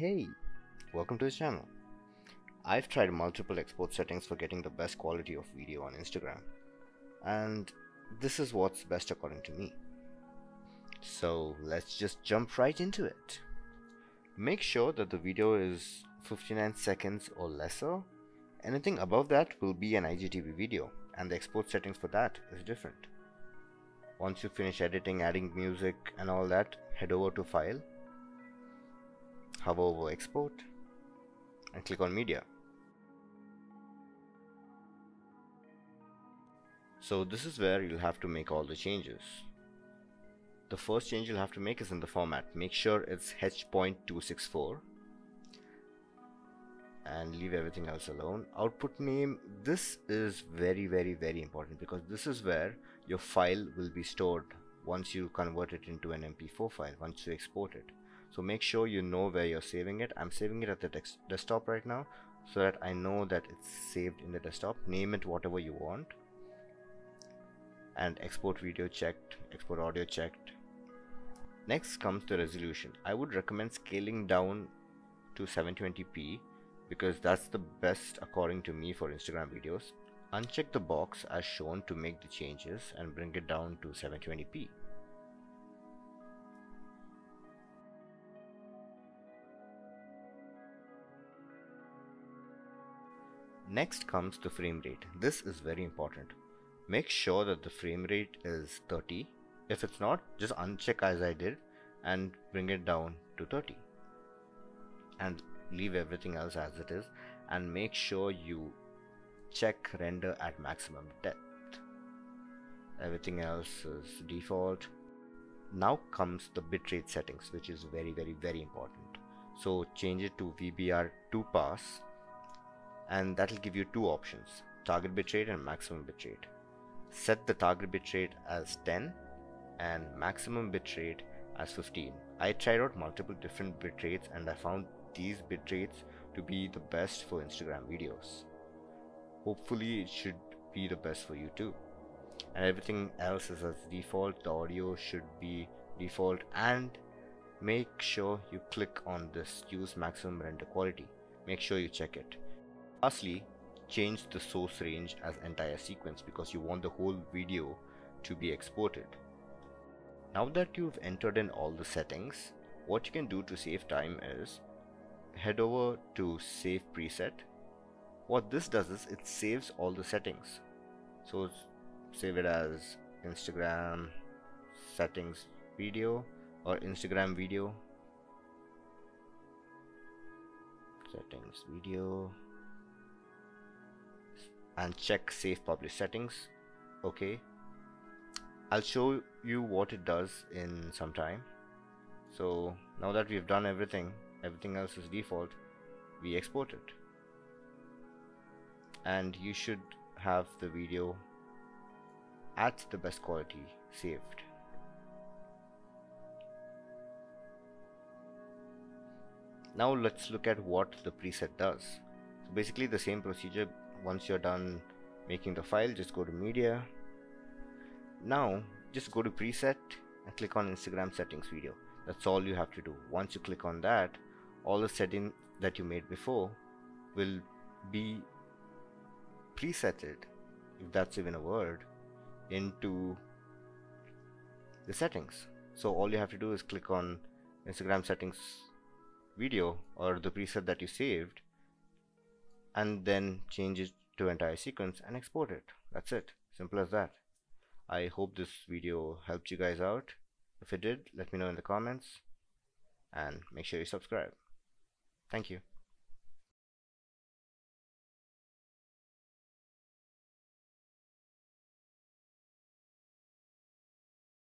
Hey, welcome to the channel. I've tried multiple export settings for getting the best quality of video on Instagram and this is what's best according to me. So let's just jump right into it. Make sure that the video is 59 seconds or lesser. Anything above that will be an IGTV video and the export settings for that is different. Once you finish editing, adding music and all that, head over to file hover over export and click on media. So this is where you'll have to make all the changes. The first change you'll have to make is in the format. Make sure it's h.264 and leave everything else alone. Output name this is very very very important because this is where your file will be stored once you convert it into an mp4 file once you export it so make sure you know where you're saving it. I'm saving it at the desktop right now so that I know that it's saved in the desktop. Name it whatever you want. And export video checked export audio checked. Next comes the resolution. I would recommend scaling down to 720p because that's the best according to me for Instagram videos. Uncheck the box as shown to make the changes and bring it down to 720p Next comes the frame rate. This is very important. Make sure that the frame rate is 30. If it's not, just uncheck as I did and bring it down to 30. And leave everything else as it is and make sure you check render at maximum depth. Everything else is default. Now comes the bitrate settings which is very very very important. So change it to VBR 2 pass and that will give you two options target bitrate and maximum bitrate set the target bitrate as 10 and maximum bitrate as 15 I tried out multiple different bitrates and I found these bitrates to be the best for Instagram videos. Hopefully it should be the best for you too. And everything else is as default. The audio should be default. And make sure you click on this use maximum render quality. Make sure you check it Lastly, change the source range as entire sequence because you want the whole video to be exported. Now that you've entered in all the settings, what you can do to save time is head over to save preset. What this does is it saves all the settings. So save it as Instagram settings video or Instagram video settings video and check save publish settings okay? I'll show you what it does in some time. So now that we've done everything everything else is default we export it. And you should have the video at the best quality saved. Now let's look at what the preset does. So basically the same procedure once you're done making the file just go to media. Now just go to preset and click on Instagram settings video. That's all you have to do. Once you click on that all the settings that you made before will be presetted if that's even a word into the settings. So all you have to do is click on Instagram settings video or the preset that you saved and then change it to entire sequence and export it. That's it. Simple as that. I hope this video helped you guys out. If it did let me know in the comments and make sure you subscribe. Thank you